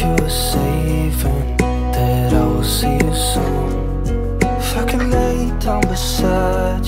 You safe and that I will see you soon. If I could lay down beside you,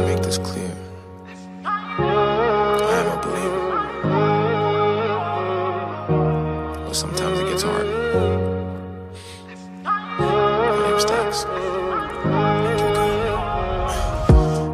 make this clear. I am a believer. But sometimes it gets hard. My name's Dax.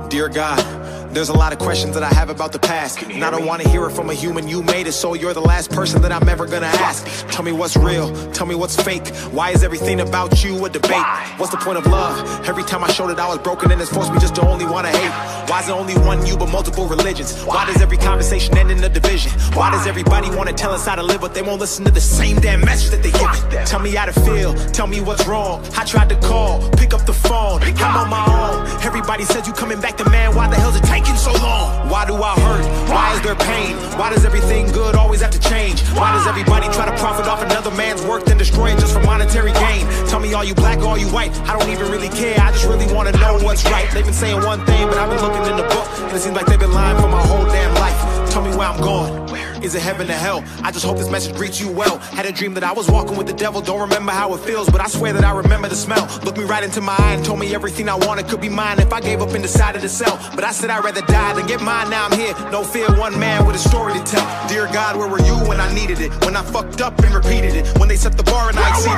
Dear God, there's a lot of questions that I have about the past. And I don't want to hear it from a human. You made it, so you're the last person that I'm ever gonna ask. Tell me what's real, tell me what's fake. Why is everything about you a debate? What's the point of love? Every time I showed it, I was broken, and it's forced me just to only wanna hate. Why is it only one you, but multiple religions? Why does every conversation end in a division? Why does everybody wanna tell us how to live, but they won't listen to the same damn message that they give it? Tell me how to feel, tell me what's wrong. I tried to call, pick up the phone, I'm on my own. Everybody says you coming back to man, why the hell's it taking so long? Why do I hurt? Why is there pain? Why does everything good always have to change? Why does everybody try to profit off another man's work then destroy it just for monetary gain? Tell me, are you black or are you white? I don't even really care, I just really wanna know what's right. They've been saying one thing, but I've been looking in the book, and it seems like they've been lying for my whole damn life. Tell me where I'm going. Is it heaven or hell? I just hope this message greets you well. Had a dream that I was walking with the devil. Don't remember how it feels, but I swear that I remember the smell. Looked me right into my eye and told me everything I wanted could be mine if I gave up and decided to sell. But I said I'd rather die than get mine. Now I'm here. No fear, one man with a story to tell. Dear God, where were you when I needed it? When I fucked up and repeated it? When they set the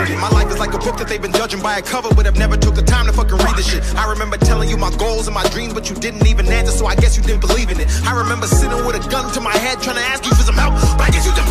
it? My life is like a book that they've been judging by a cover, but have never took the time to fucking read the shit. I remember telling you my goals and my dreams, but you didn't even answer, so I guess you didn't believe in it. I remember sitting with a gun to my head trying to ask you for some help, but I guess you didn't believe